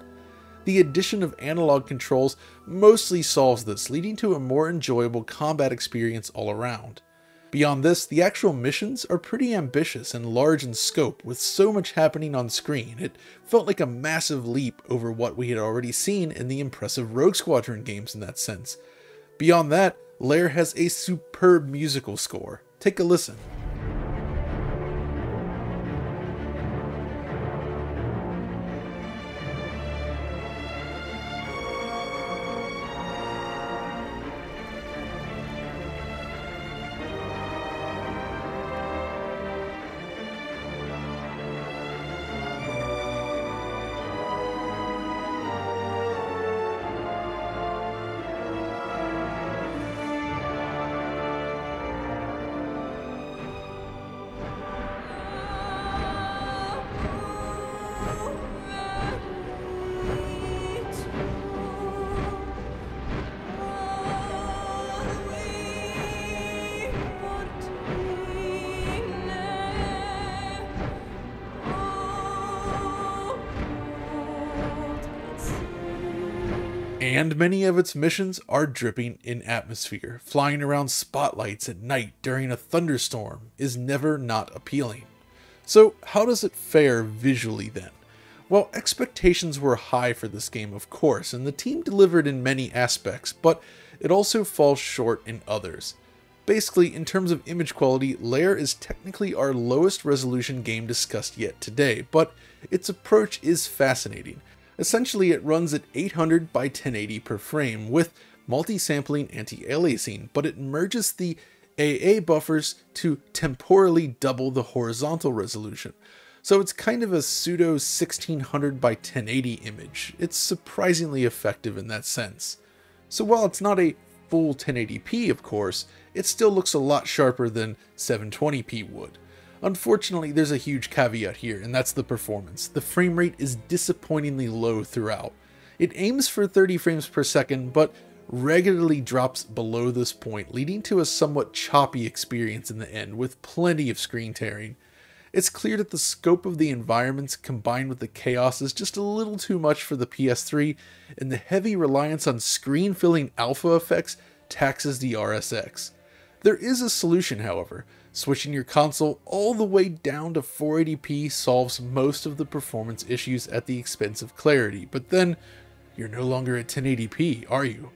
the addition of analog controls mostly solves this, leading to a more enjoyable combat experience all around. Beyond this, the actual missions are pretty ambitious and large in scope, with so much happening on screen. It felt like a massive leap over what we had already seen in the impressive Rogue Squadron games in that sense. Beyond that, Lair has a superb musical score. Take a listen. And many of its missions are dripping in atmosphere. Flying around spotlights at night during a thunderstorm is never not appealing. So, how does it fare visually then? Well, expectations were high for this game, of course, and the team delivered in many aspects, but it also falls short in others. Basically, in terms of image quality, Lair is technically our lowest resolution game discussed yet today, but its approach is fascinating. Essentially, it runs at 800 by 1080 per frame with multi-sampling anti-aliasing, but it merges the AA buffers to temporally double the horizontal resolution. So it's kind of a pseudo 1600 by 1080 image. It's surprisingly effective in that sense. So while it's not a full 1080p of course, it still looks a lot sharper than 720p would. Unfortunately, there's a huge caveat here, and that's the performance. The frame rate is disappointingly low throughout. It aims for 30 frames per second, but regularly drops below this point, leading to a somewhat choppy experience in the end, with plenty of screen tearing. It's clear that the scope of the environments combined with the chaos is just a little too much for the PS3, and the heavy reliance on screen filling alpha effects taxes the RSX. There is a solution, however. Switching your console all the way down to 480p solves most of the performance issues at the expense of clarity, but then you're no longer at 1080p, are you?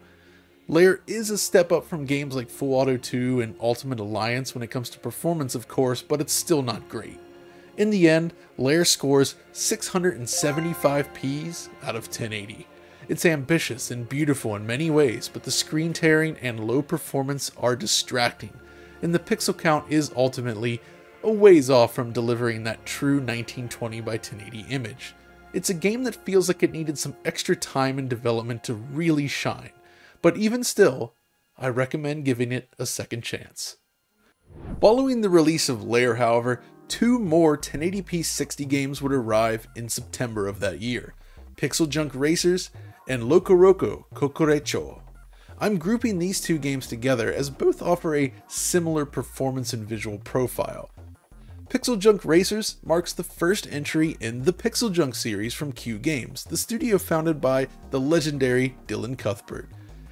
Lair is a step up from games like Full Auto 2 and Ultimate Alliance when it comes to performance, of course, but it's still not great. In the end, Lair scores 675 Ps out of 1080. It's ambitious and beautiful in many ways, but the screen tearing and low performance are distracting, and the pixel count is ultimately a ways off from delivering that true 1920 by 1080 image. It's a game that feels like it needed some extra time and development to really shine, but even still, I recommend giving it a second chance. Following the release of Lair, however, two more 1080p 60 games would arrive in September of that year Pixel Junk Racers and LocoRoco Cocoreccho. I'm grouping these two games together as both offer a similar performance and visual profile. Pixel Junk Racers marks the first entry in the Pixel Junk series from Q Games, the studio founded by the legendary Dylan Cuthbert.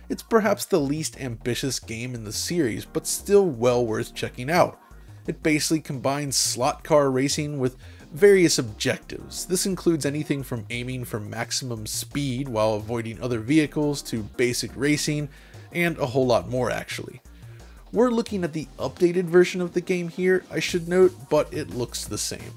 It's perhaps the least ambitious game in the series, but still well worth checking out. It basically combines slot car racing with various objectives. This includes anything from aiming for maximum speed while avoiding other vehicles to basic racing, and a whole lot more actually. We're looking at the updated version of the game here, I should note, but it looks the same.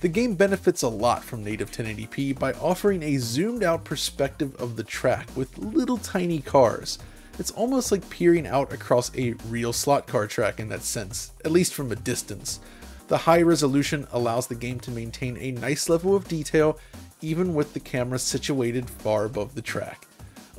The game benefits a lot from native 1080p by offering a zoomed out perspective of the track with little tiny cars, it's almost like peering out across a real slot car track in that sense, at least from a distance. The high resolution allows the game to maintain a nice level of detail even with the camera situated far above the track.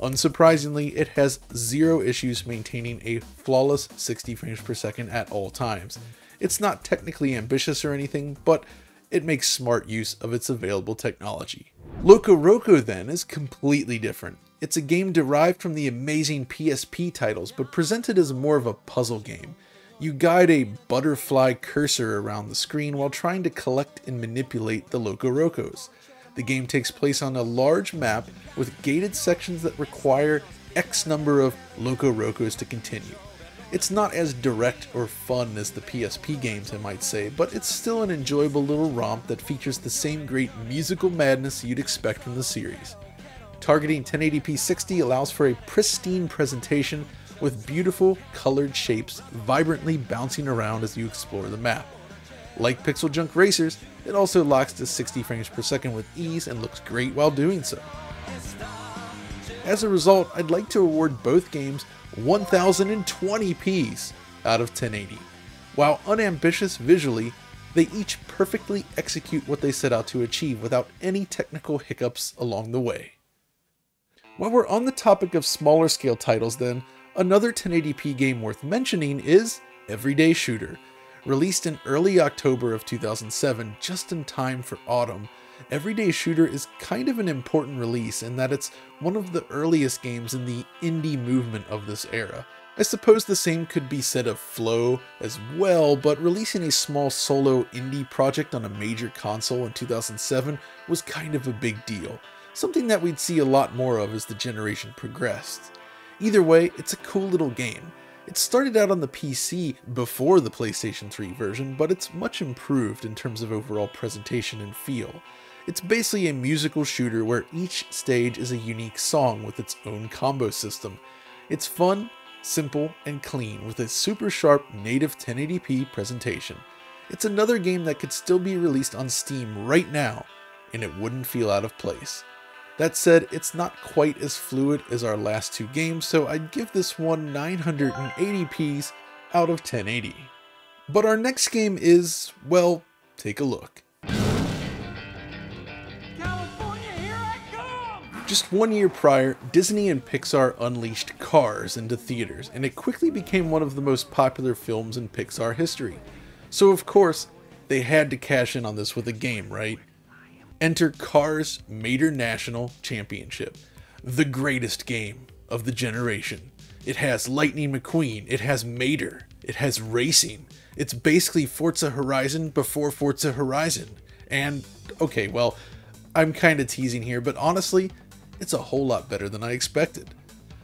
Unsurprisingly, it has zero issues maintaining a flawless 60 frames per second at all times. It's not technically ambitious or anything, but it makes smart use of its available technology. LocoRoco then is completely different. It's a game derived from the amazing PSP titles, but presented as more of a puzzle game. You guide a butterfly cursor around the screen while trying to collect and manipulate the LocoRocos. The game takes place on a large map with gated sections that require X number of LocoRocos to continue. It's not as direct or fun as the PSP games, I might say, but it's still an enjoyable little romp that features the same great musical madness you'd expect from the series. Targeting 1080p 60 allows for a pristine presentation with beautiful colored shapes vibrantly bouncing around as you explore the map. Like Pixel Junk Racers, it also locks to 60 frames per second with ease and looks great while doing so. As a result, I'd like to award both games 1020 Ps out of 1080. While unambitious visually, they each perfectly execute what they set out to achieve without any technical hiccups along the way. While we're on the topic of smaller scale titles then, another 1080p game worth mentioning is Everyday Shooter. Released in early October of 2007, just in time for autumn, Everyday Shooter is kind of an important release in that it's one of the earliest games in the indie movement of this era. I suppose the same could be said of Flow as well, but releasing a small solo indie project on a major console in 2007 was kind of a big deal something that we'd see a lot more of as the generation progressed. Either way, it's a cool little game. It started out on the PC before the PlayStation 3 version, but it's much improved in terms of overall presentation and feel. It's basically a musical shooter where each stage is a unique song with its own combo system. It's fun, simple, and clean with a super sharp native 1080p presentation. It's another game that could still be released on Steam right now, and it wouldn't feel out of place. That said, it's not quite as fluid as our last two games, so I'd give this one 980p's out of 1080. But our next game is, well, take a look. Just one year prior, Disney and Pixar unleashed Cars into theaters, and it quickly became one of the most popular films in Pixar history. So, of course, they had to cash in on this with a game, right? Enter Cars Mater National Championship, the greatest game of the generation. It has Lightning McQueen, it has Mater, it has racing. It's basically Forza Horizon before Forza Horizon. And, okay, well, I'm kind of teasing here, but honestly, it's a whole lot better than I expected.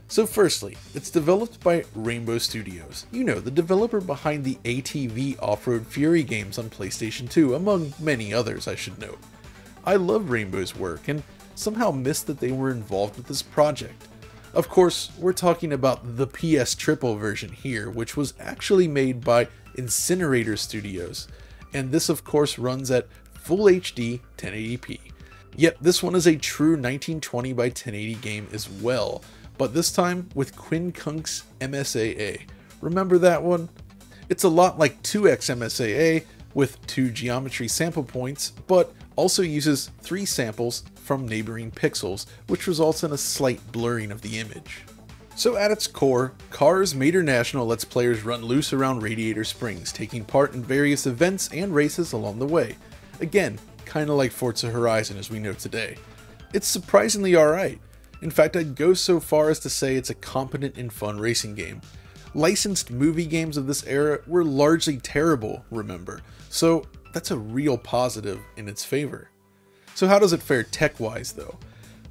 So, firstly, it's developed by Rainbow Studios. You know, the developer behind the ATV Off Road Fury games on PlayStation 2, among many others, I should note. I love Rainbow's work and somehow missed that they were involved with this project. Of course, we're talking about the PS Triple version here, which was actually made by Incinerator Studios, and this of course runs at Full HD 1080p. Yet this one is a true 1920 by 1080 game as well, but this time with Quincunx MSAA. Remember that one? It's a lot like 2x MSAA with two geometry sample points, but also uses three samples from neighboring pixels, which results in a slight blurring of the image. So at its core, Cars Mater National lets players run loose around Radiator Springs, taking part in various events and races along the way. Again, kinda like Forza Horizon as we know today. It's surprisingly alright. In fact, I'd go so far as to say it's a competent and fun racing game. Licensed movie games of this era were largely terrible, remember, so that's a real positive in its favor. So how does it fare tech-wise though?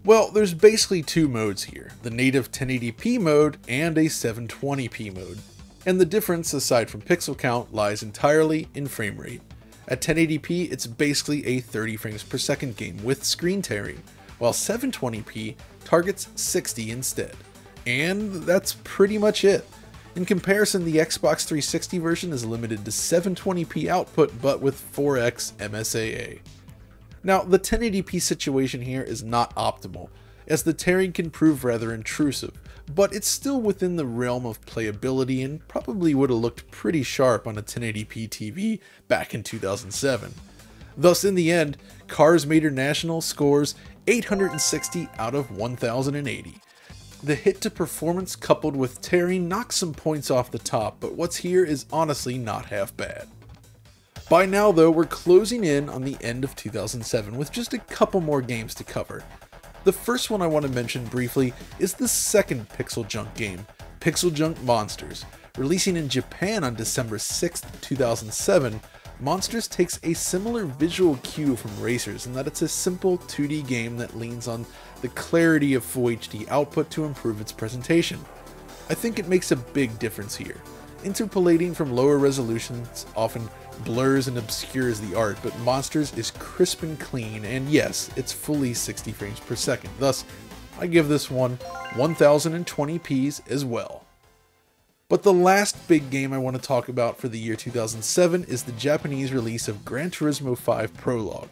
Well, there's basically two modes here, the native 1080p mode and a 720p mode. And the difference, aside from pixel count, lies entirely in frame rate. At 1080p, it's basically a 30 frames per second game with screen tearing, while 720p targets 60 instead. And that's pretty much it. In comparison, the Xbox 360 version is limited to 720p output but with 4x MSAA. Now, the 1080p situation here is not optimal, as the tearing can prove rather intrusive, but it's still within the realm of playability and probably would have looked pretty sharp on a 1080p TV back in 2007. Thus, in the end, Cars Mater National scores 860 out of 1080. The hit to performance coupled with tearing knocks some points off the top, but what's here is honestly not half bad. By now though, we're closing in on the end of 2007 with just a couple more games to cover. The first one I want to mention briefly is the second Pixel Junk game, Pixel Junk Monsters. Releasing in Japan on December 6, 2007, Monsters takes a similar visual cue from Racers in that it's a simple 2D game that leans on the clarity of Full HD output to improve its presentation. I think it makes a big difference here. Interpolating from lower resolutions often blurs and obscures the art, but Monsters is crisp and clean, and yes, it's fully 60 frames per second. Thus, I give this one 1020p's as well. But the last big game I want to talk about for the year 2007 is the Japanese release of Gran Turismo 5 Prologue.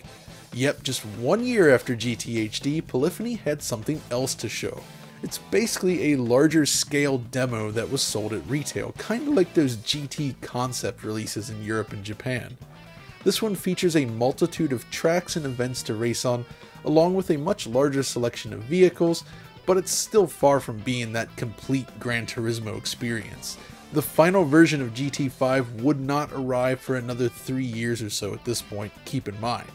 Yep, just one year after GTHD, Polyphony had something else to show. It's basically a larger scale demo that was sold at retail, kinda like those GT concept releases in Europe and Japan. This one features a multitude of tracks and events to race on, along with a much larger selection of vehicles, but it's still far from being that complete Gran Turismo experience. The final version of GT5 would not arrive for another three years or so at this point, keep in mind.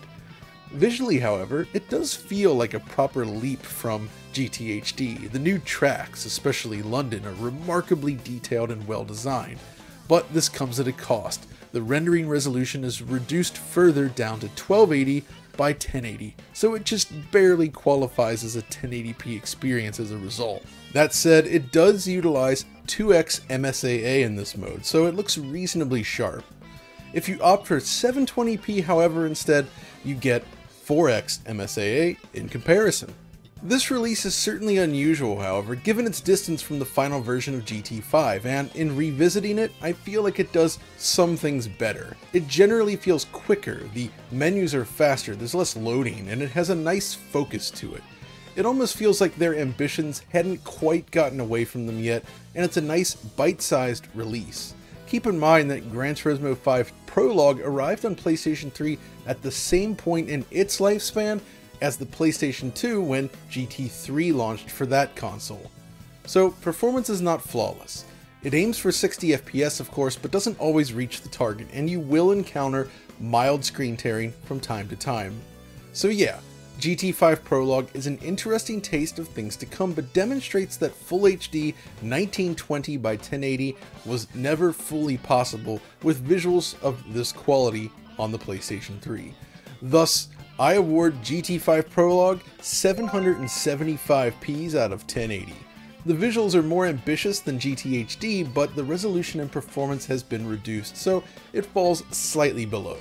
Visually, however, it does feel like a proper leap from GTHD. The new tracks, especially London, are remarkably detailed and well designed, but this comes at a cost. The rendering resolution is reduced further down to 1280 by 1080, so it just barely qualifies as a 1080p experience as a result. That said, it does utilize 2x MSAA in this mode, so it looks reasonably sharp. If you opt for 720p however instead, you get 4x MSAA in comparison. This release is certainly unusual, however, given its distance from the final version of GT5, and in revisiting it, I feel like it does some things better. It generally feels quicker, the menus are faster, there's less loading, and it has a nice focus to it. It almost feels like their ambitions hadn't quite gotten away from them yet, and it's a nice bite-sized release. Keep in mind that Gran Turismo 5 Prologue arrived on PlayStation 3 at the same point in its lifespan as the PlayStation 2 when GT3 launched for that console. So performance is not flawless. It aims for 60 FPS of course, but doesn't always reach the target, and you will encounter mild screen tearing from time to time. So yeah, GT5 Prologue is an interesting taste of things to come, but demonstrates that Full HD 1920 by 1080 was never fully possible with visuals of this quality on the PlayStation 3. Thus, I award GT5 Prologue 775 Ps out of 1080. The visuals are more ambitious than GTHD, but the resolution and performance has been reduced, so it falls slightly below.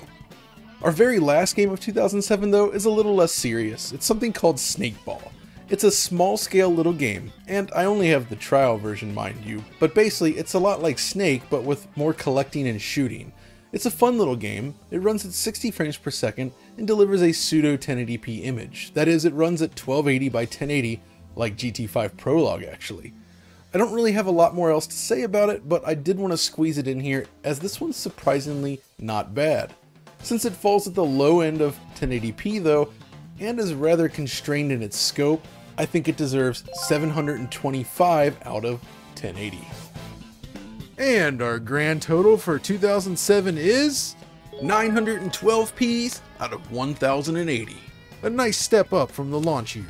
Our very last game of 2007 though is a little less serious. It's something called Snakeball. It's a small scale little game, and I only have the trial version mind you, but basically it's a lot like Snake but with more collecting and shooting. It's a fun little game, it runs at 60 frames per second and delivers a pseudo 1080p image. That is, it runs at 1280 by 1080 like GT5 Prologue actually. I don't really have a lot more else to say about it, but I did want to squeeze it in here as this one's surprisingly not bad. Since it falls at the low end of 1080p though, and is rather constrained in its scope, I think it deserves 725 out of 1080. And our grand total for 2007 is 912 Ps out of 1080. A nice step up from the launch year.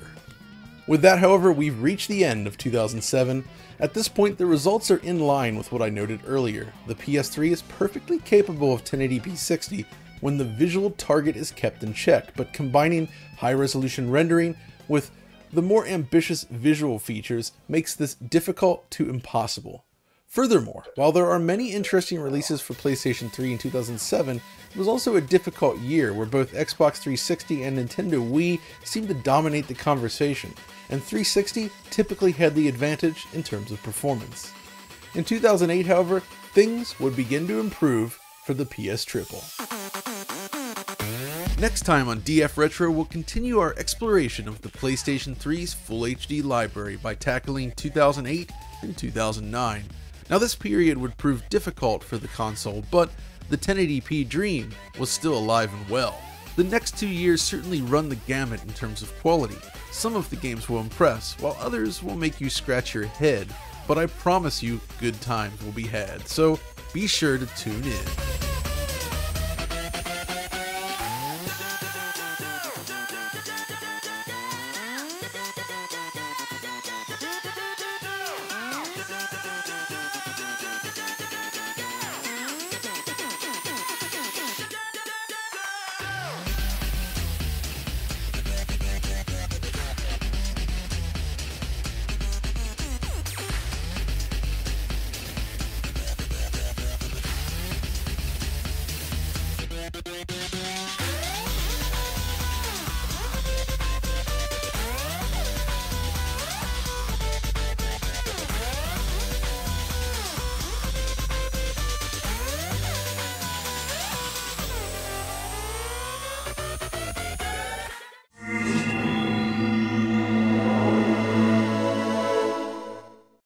With that, however, we've reached the end of 2007. At this point, the results are in line with what I noted earlier. The PS3 is perfectly capable of 1080p 60 when the visual target is kept in check, but combining high resolution rendering with the more ambitious visual features makes this difficult to impossible. Furthermore, while there are many interesting releases for PlayStation 3 in 2007, it was also a difficult year where both Xbox 360 and Nintendo Wii seemed to dominate the conversation, and 360 typically had the advantage in terms of performance. In 2008, however, things would begin to improve for the PS Triple. Next time on DF Retro, we'll continue our exploration of the PlayStation 3's Full HD library by tackling 2008 and 2009. Now this period would prove difficult for the console, but the 1080p dream was still alive and well. The next two years certainly run the gamut in terms of quality. Some of the games will impress, while others will make you scratch your head, but I promise you good times will be had, so be sure to tune in.